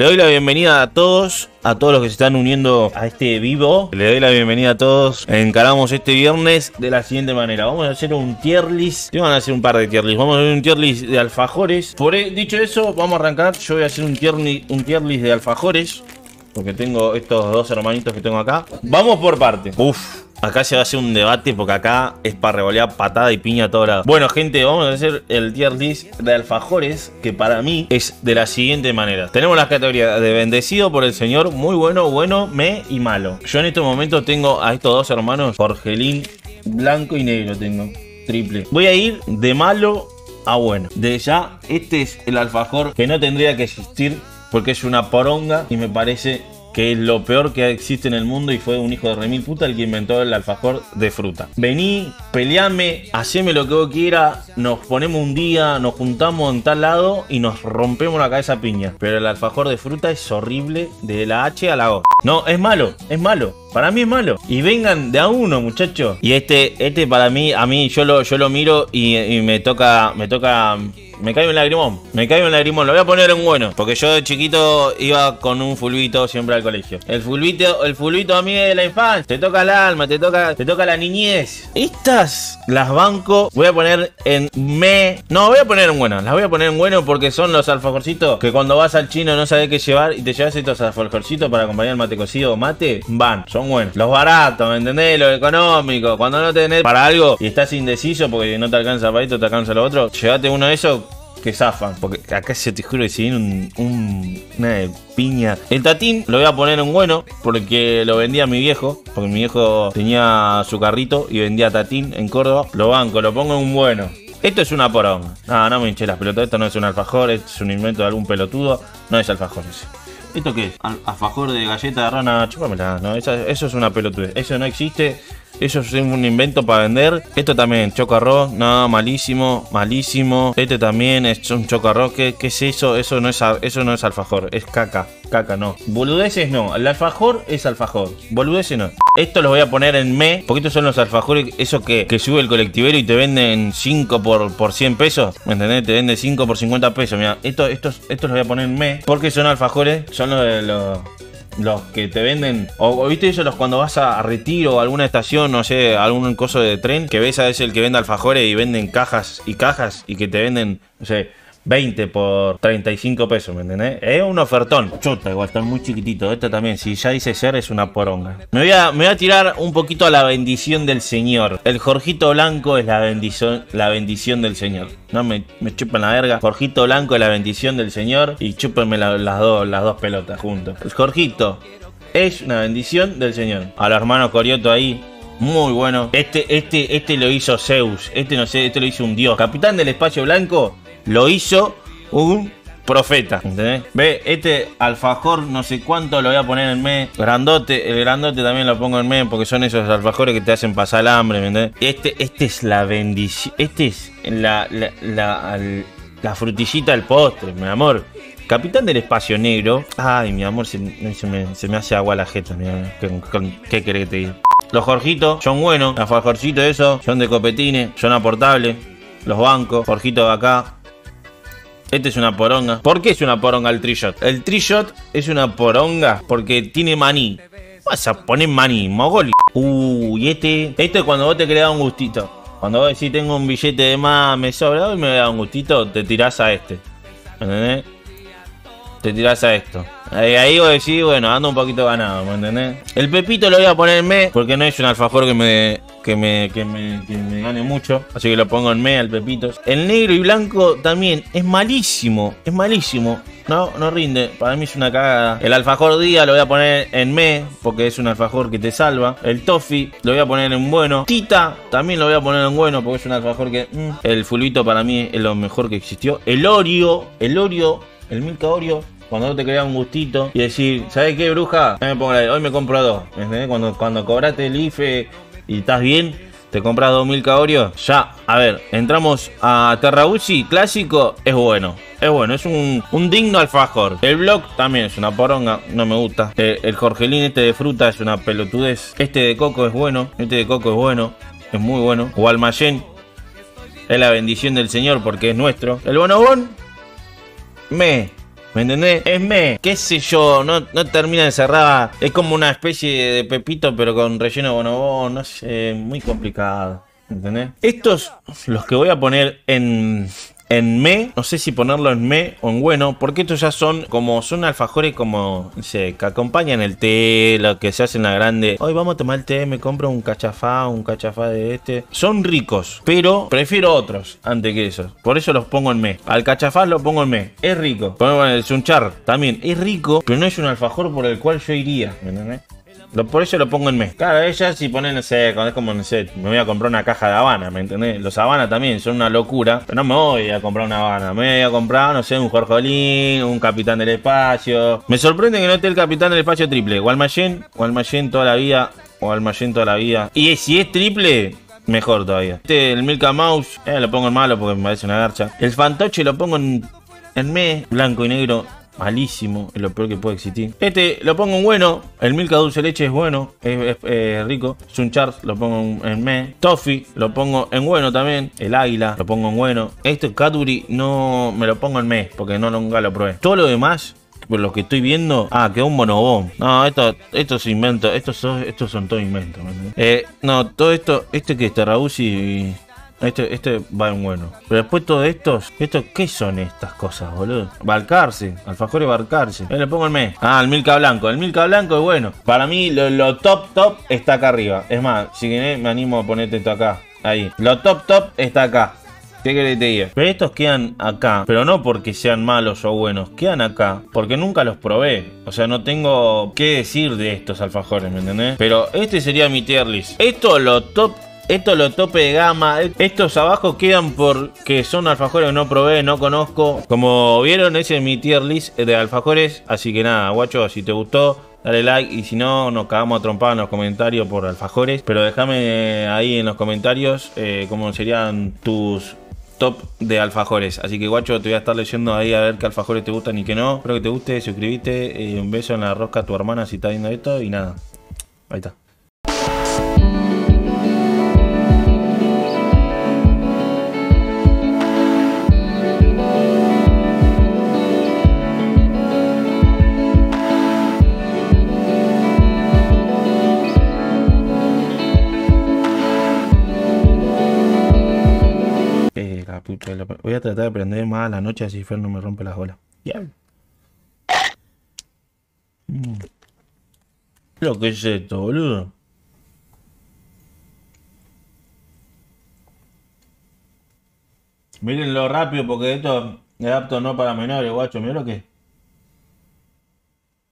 Le doy la bienvenida a todos, a todos los que se están uniendo a este vivo. Le doy la bienvenida a todos. Encaramos este viernes de la siguiente manera. Vamos a hacer un tier list. Van a hacer un par de tier list. Vamos a hacer un tier list de alfajores. Por e- dicho eso, vamos a arrancar. Yo voy a hacer un tier, un tier list de alfajores. Porque tengo estos dos hermanitos que tengo acá. Vamos por parte. Uf. Acá se va a hacer un debate porque acá es para revolear patada y piña a todos lados. Bueno, gente, vamos a hacer el tier list de alfajores que para mí es de la siguiente manera. Tenemos las categorías de bendecido por el Señor, muy bueno, bueno, me y malo. Yo en este momento tengo a estos dos hermanos, Jorgelín, blanco y negro tengo, triple. Voy a ir de malo a bueno. De ya, este es el alfajor que no tendría que existir porque es una poronga y me parece que es lo peor que existe en el mundo y fue un hijo de remil puta el que inventó el alfajor de fruta. Vení, peleame, haceme lo que vos quieras, nos ponemos un día, nos juntamos en tal lado y nos rompemos la cabeza piña. Pero el alfajor de fruta es horrible de la H a la O. No, es malo, es malo. Para mí es malo. Y vengan de a uno, muchachos. Y este, este para mí, a mí, yo lo, yo lo miro y, y me toca, me toca me cae un lagrimón, me cae un lagrimón, lo voy a poner en bueno, porque yo de chiquito iba con un fulbito siempre al colegio. El fulbito, el fulbito a mí de la infancia, te toca el alma, te toca, te toca la niñez. Estas las banco, voy a poner en me, no, voy a poner en bueno, las voy a poner en bueno porque son los alfajorcitos que cuando vas al chino no sabes qué llevar y te llevas estos alfajorcitos para acompañar mate cocido o mate, van, son buenos. Los baratos, ¿me entendés? Los económicos, cuando no tenés para algo y estás indeciso porque no te alcanza para esto, te alcanza lo otro, llévate uno de esos que zafan. Porque acá se te juro que si viene un, un- una piña. El tatín lo voy a poner en bueno porque lo vendía mi viejo. Porque mi viejo tenía su carrito y vendía tatín en Córdoba. Lo banco, lo pongo en un bueno. Esto es una poronga. No, no me hinché las pelotas. Esto no es un alfajor, esto es un invento de algún pelotudo. No es alfajor ese. ¿Esto qué es? Al- Alfajor de galleta de rana, chúpamela. No, esa- eso es una pelotudez. Eso no existe. Eso es un invento para vender. Esto también, choco arroz. No, malísimo, malísimo. Este también es un choco arroz. ¿Qué, es eso? Eso no es, eso no es alfajor. Es caca. Caca, no. Boludeces no. El alfajor es alfajor. Boludeces no. Esto los voy a poner en me. Porque estos son los alfajores. Eso que, que sube el colectivero y te venden 5 por, por 100 pesos. ¿Me entendés? Te vende 5 por 50 pesos. Mira, esto, estos, estos los voy a poner en me. Porque son alfajores. Son los de los los que te venden, o, viste ellos los cuando vas a, a retiro o alguna estación, no sé, algún coso de tren, que ves a veces el que vende alfajores y venden cajas y cajas y que te venden, no sé, 20 por 35 pesos, ¿me entendés? Es un ofertón. Chuta, igual están muy chiquititos. Esto también, si ya dice ser, es una poronga. Me voy, a, me voy a tirar un poquito a la bendición del Señor. El Jorgito Blanco es la bendición, la bendición del Señor. No me, me chupan la verga. Jorgito Blanco es la bendición del Señor. Y chúpenme la- las, dos, las dos pelotas juntos. El Jorgito es una bendición del Señor. A los hermanos Corioto ahí. Muy bueno. Este, este, este lo hizo Zeus. Este no sé, este lo hizo un dios. Capitán del espacio blanco lo hizo un profeta. ¿Entendés? Ve, este alfajor, no sé cuánto lo voy a poner en me. Grandote, el grandote también lo pongo en me porque son esos alfajores que te hacen pasar hambre, ¿me entendés? Este, este es la bendición. Este es la, la, frutillita del postre, mi amor. Capitán del espacio negro. Ay, mi amor, se, me, hace agua la jeta, mira. ¿Qué, qué, qué querés que te diga? Los Jorgitos son buenos, los alfajorcitos esos son de copetines, son aportables. Los bancos, Jorgito de acá. Este es una poronga. ¿Por qué es una poronga el trishot? El trishot es una poronga porque tiene maní. Vas a poner maní, mogoli. Uh, y este. Este es cuando vos te dar un gustito. Cuando vos decís tengo un billete de más, me sobra, hoy me voy a dar un gustito, te tirás a este. ¿Entendés? Te tirás a esto. Ahí, ahí vos decís, bueno, ando un poquito ganado, ¿me entendés? El pepito lo voy a poner en me, porque no es un alfajor que me, que me, que me, que me gane mucho. Así que lo pongo en me al pepito. El negro y blanco también es malísimo, es malísimo. No, no rinde. Para mí es una cagada. El alfajor día lo voy a poner en me, porque es un alfajor que te salva. El toffee lo voy a poner en bueno. Tita también lo voy a poner en bueno, porque es un alfajor que... mm. El fulbito para mí es lo mejor que existió. El Oreo, el Oreo, el Milka Oreo. Cuando te queda un gustito y decir, ¿sabes qué, bruja? Me pongo la- hoy me compro dos. Cuando, cuando cobraste el IFE y estás bien, te compras dos mil Oreo. Ya, a ver, entramos a Terrabusi clásico, es bueno. Es bueno, es un, digno alfajor. El blog también es una poronga, no me gusta. El Jorgelín este de fruta es una pelotudez. Este de coco es bueno, este de coco es bueno, es muy bueno. Gualmayén es la bendición del Señor porque es nuestro. El bonobón, me. ¿Me entendés? Es me, qué sé yo, no, no termina de cerrar. Es como una especie de pepito, pero con relleno de bonobón, no sé, muy complicado. ¿Entendés? Estos, los que voy a poner en, en me, no sé si ponerlo en me o en bueno, porque estos ya son como, son alfajores como, sé, que acompañan el té, lo que se hace en la grande. Hoy vamos a tomar el té, me compro un cachafá, un cachafá de este. Son ricos, pero prefiero otros antes que esos. Por eso los pongo en me. Al cachafá lo pongo en me. Es rico. Ponemos el sunchar también. Es rico, pero no es un alfajor por el cual yo iría. Por eso lo pongo en mes. Claro, ella si pone, no sé, es como, no sé, me voy a comprar una caja de Habana, ¿me entendés? Los Habana también son una locura, pero no me voy a comprar una Habana, me voy a comprar, no sé, un Jorjolín, un Capitán del Espacio. Me sorprende que no esté el Capitán del Espacio triple. Walmayen, Walmayen toda la vida, Walmayen toda la vida. Y si es triple, mejor todavía. Este, el Milka Mouse, eh, lo pongo en malo porque me parece una garcha. El Fantoche lo pongo en, en mes, blanco y negro malísimo, es lo peor que puede existir. Este lo pongo en bueno, el Milka dulce leche es bueno, es, rico. Sun Charles lo pongo en me. Toffee lo pongo en bueno también. El águila lo pongo en bueno. Este Cadbury no me lo pongo en me, porque no nunca lo probé. Todo lo demás por lo que estoy viendo, ah, que un monobón. No, esto, esto es invento, estos son, estos son todos inventos. Eh, no, todo esto, este que está y este, este va en bueno. Pero después todos estos, estos, ¿qué son estas cosas, boludo? Balcarce, alfajores Balcarce. Eh, le pongo el mes. Ah, el Milka Blanco. El Milka Blanco es bueno. Para mí, lo, top, top está acá arriba. Es más, si querés, me animo a ponerte esto acá. Ahí. Lo top, top está acá. ¿Qué querés te diga? Pero estos quedan acá, pero no porque sean malos o buenos, quedan acá, porque nunca los probé. O sea, no tengo qué decir de estos alfajores, ¿me entendés? Pero este sería mi tier list. Esto lo top esto lo tope de gama. Estos abajo quedan porque son alfajores no probé, no conozco. Como vieron, ese es mi tier list de alfajores. Así que nada, guacho, si te gustó, dale like. Y si no, nos cagamos a trompar en los comentarios por alfajores. Pero déjame ahí en los comentarios eh, cómo serían tus top de alfajores. Así que guacho, te voy a estar leyendo ahí a ver qué alfajores te gustan y qué no. Espero que te guste, suscríbete. Eh, un beso en la rosca a tu hermana si está viendo esto. Y nada, ahí está. Voy a tratar de aprender más a la noche así Fer no me rompe las olas. Ya. Mm. Lo que es esto, boludo. Mírenlo rápido porque esto es apto no para menores, guacho. Mira lo que